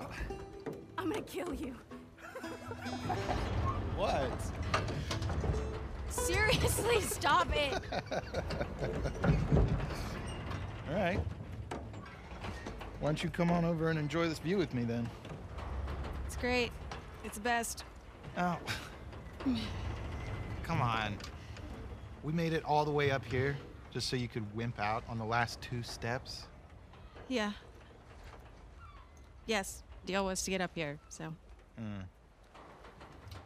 I'm gonna kill you. What? Seriously, stop it. All right. Why don't you come on over and enjoy this view with me then? It's great. It's the best. Oh. Come on. We made it all the way up here just so you could wimp out on the last two steps. Yeah. Yes, deal was to get up here, so. Mm.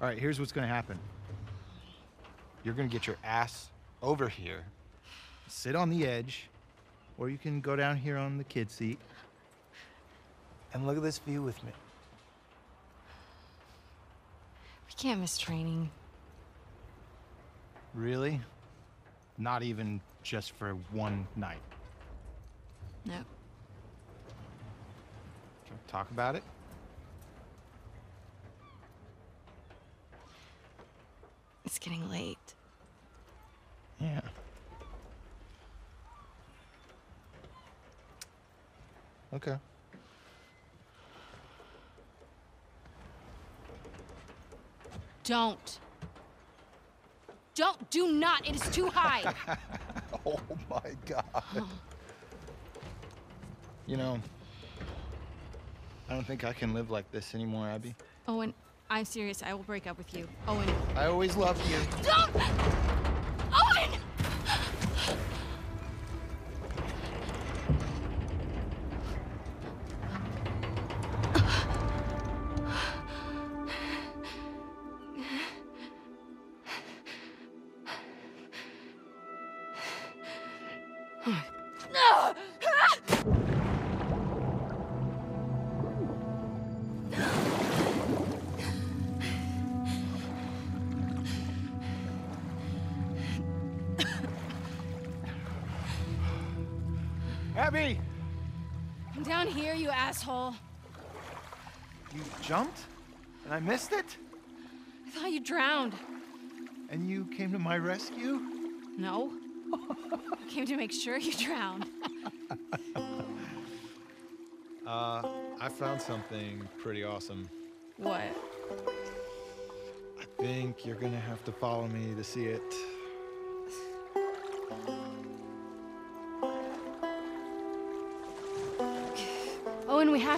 All right, here's what's gonna happen. You're gonna get your ass over here, sit on the edge, or you can go down here on the kid seat and look at this view with me. We can't miss training. Really? Not even just for one night. No. Can we talk about it? It's getting late. Yeah. Okay. Don't. Don't. Do not. It is too high. Oh my god. you know, I don't think I can live like this anymore, Abby. Owen, I'm serious. I will break up with you. Owen. I always loved you. Don't! Asshole. You jumped? And I missed it? I thought you drowned. And you came to my rescue? No. I came to make sure you drowned. Uh, I found something pretty awesome. What? I think you're gonna have to follow me to see it.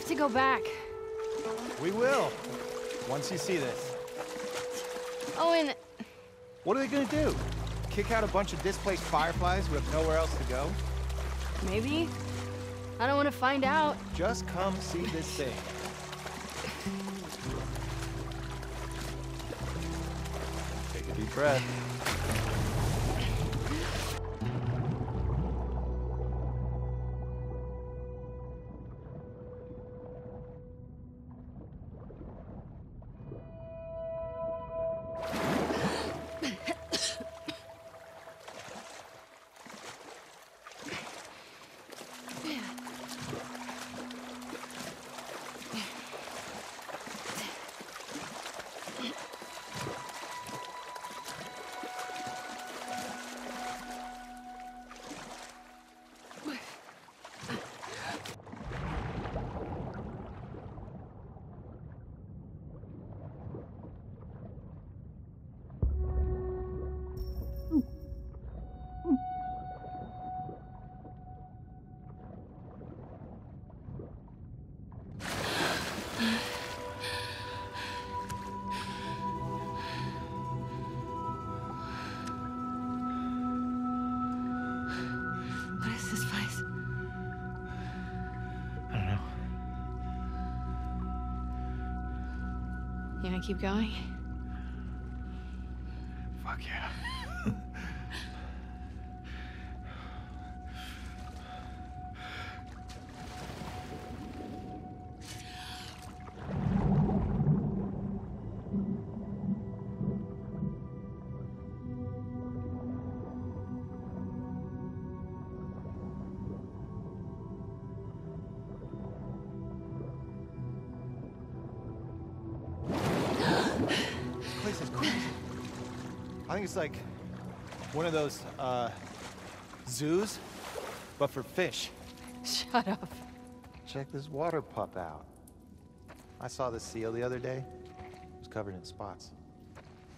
Have to go back. We will. Once you see this. Oh, Owen, What are they gonna do? Kick out a bunch of displaced fireflies who have nowhere else to go? maybe? I don't want to find out. Just come see this thing. Take a deep breath. Keep going? I think it's like one of those uh, zoos, but for fish. Shut up. Check this water pup out. I saw the seal the other day. It was covered in spots.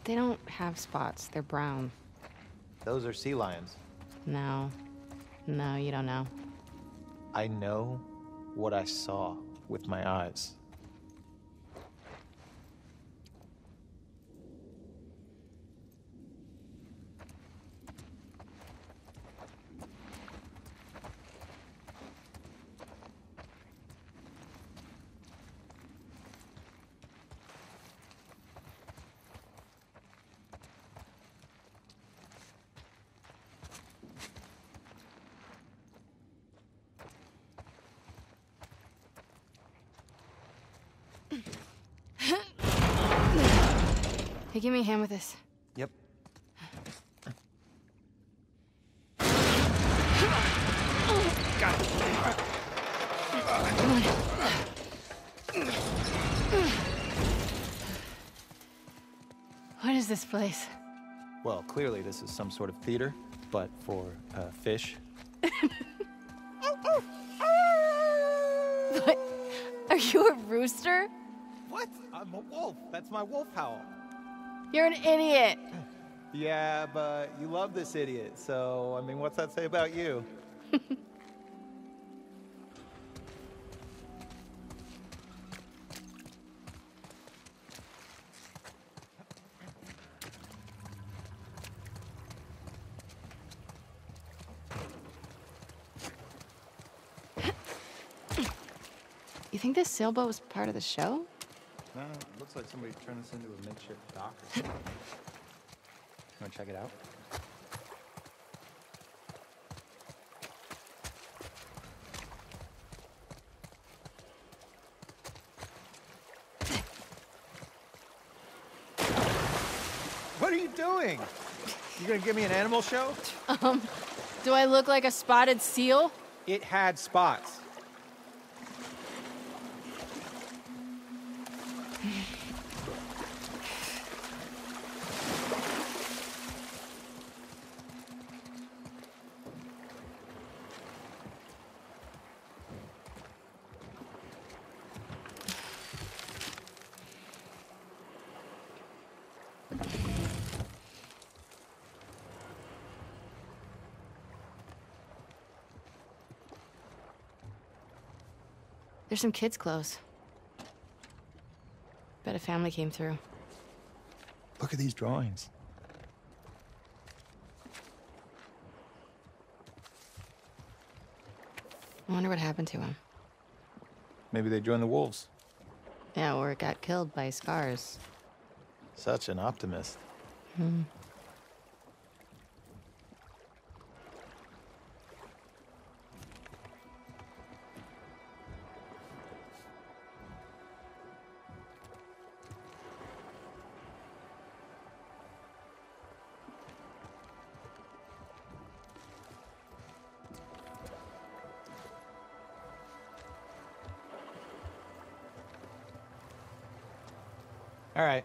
They don't have spots. They're brown. Those are sea lions. No. No, you don't know. I know what I saw with my eyes. Hey, give me a hand with this. Yep. What is this place? Well, clearly this is some sort of theater, but for uh, fish. What? Are you a rooster? What? I'm a wolf. That's my wolf howl. You're an idiot. Yeah, but you love this idiot, so I mean, what's that say about you? You think this sailboat was part of the show? No, it looks like somebody turned this into a makeshift dock or something. Wanna check it out? What are you doing? You gonna give me an animal show? Um, do I look like a spotted seal? It had spots. There's some kids' clothes. Bet a family came through. Look at these drawings. I wonder what happened to him. Maybe they joined the wolves. Yeah, or got killed by scars. Such an optimist. All right,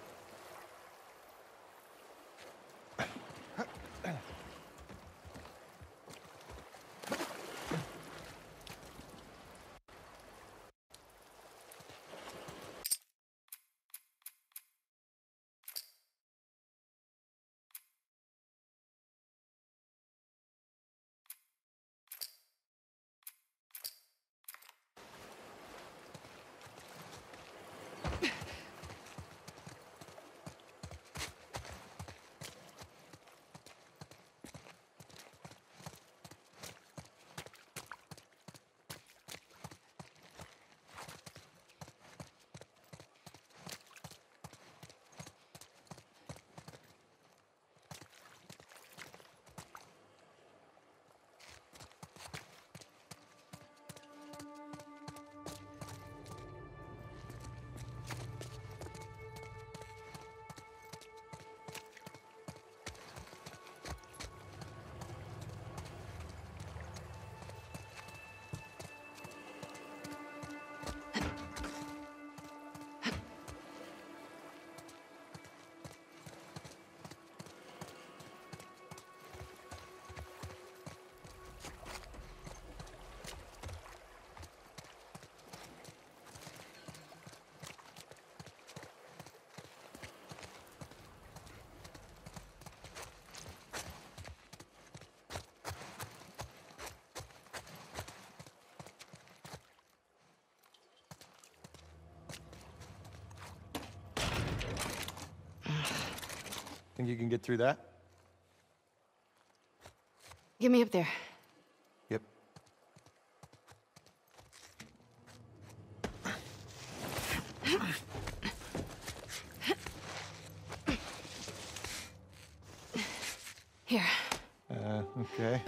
Think you can get through that? Get me up there. Yep. Here. Uh, okay.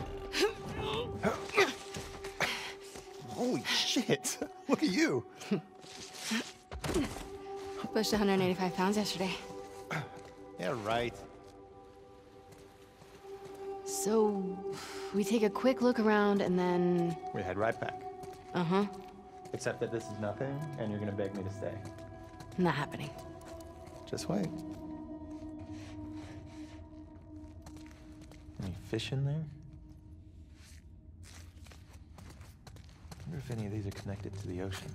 Holy shit! Look at you. Pushed 185 pounds yesterday. Yeah, right. So, we take a quick look around and then. We head right back. Uh huh. Except that this is nothing, and you're gonna beg me to stay. Not happening. Just wait. Any fish in there? wonder if any of these are connected to the ocean.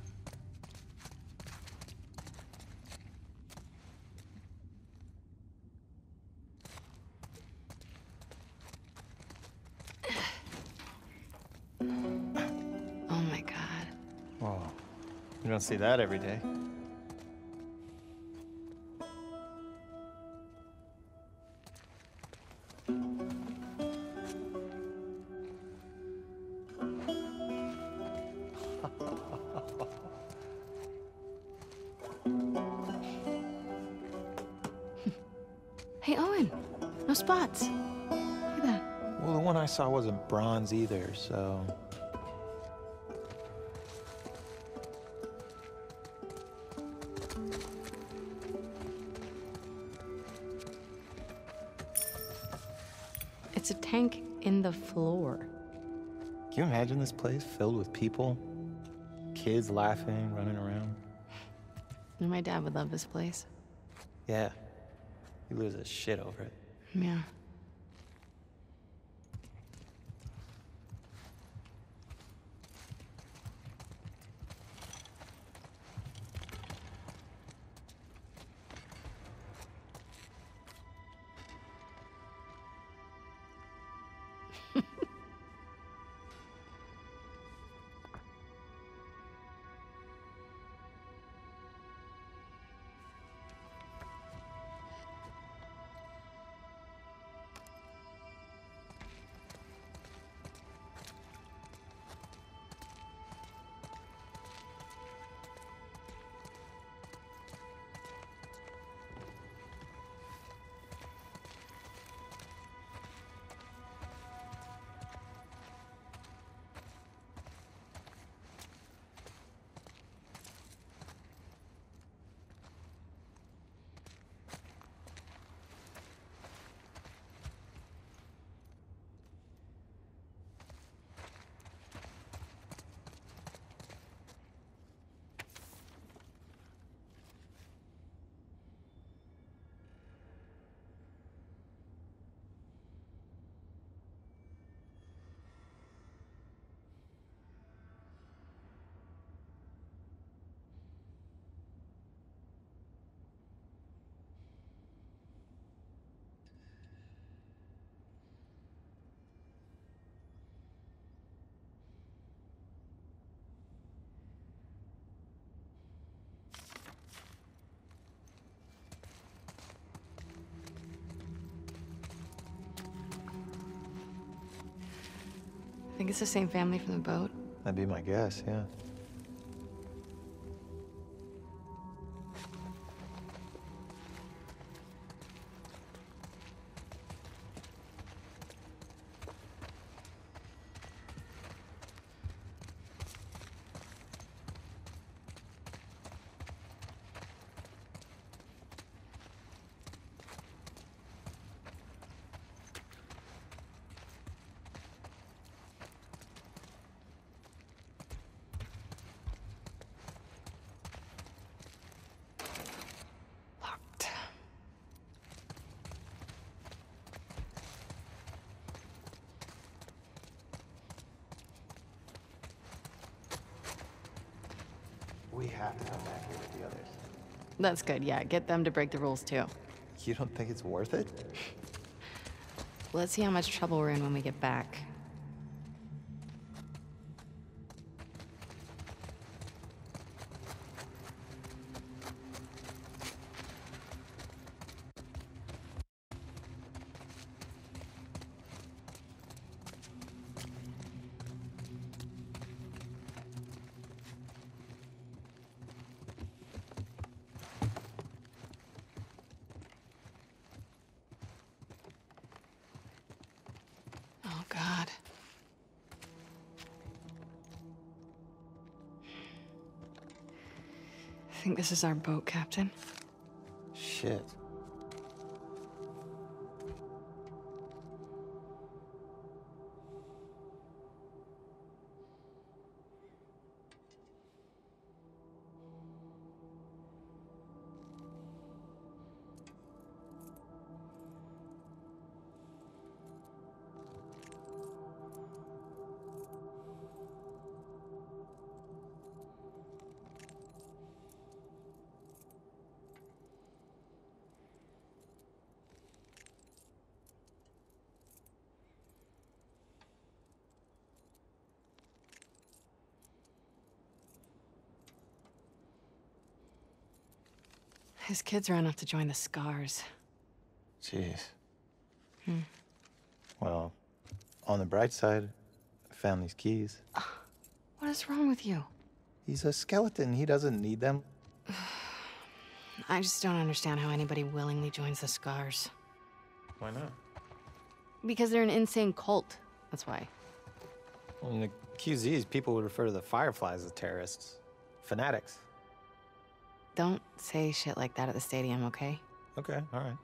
Whoa. You don't see that every day. Hey, Owen. No spots. Look at that. Well, the one I saw wasn't bronze either, so. It's a tank in the floor. Can you imagine this place filled with people? Kids laughing, running around? My dad would love this place. Yeah. He loses his shit over it. Yeah. I think it's the same family from the boat. That'd be my guess, yeah. Have to come back here with the others. That's good, yeah. Get them to break the rules too. You don't think it's worth it? Let's see how much trouble we're in when we get back. Think this is our boat, Captain. Shit. His kids ran off to join the Scars. Jeez. Hmm. Well, on the bright side, I found these keys. What is wrong with you? He's a skeleton. He doesn't need them. I just don't understand how anybody willingly joins the Scars. Why not? Because they're an insane cult. That's why. Well, in the QZs, people would refer to the Fireflies as terrorists. Fanatics. Don't say shit like that at the stadium, okay? Okay, all right.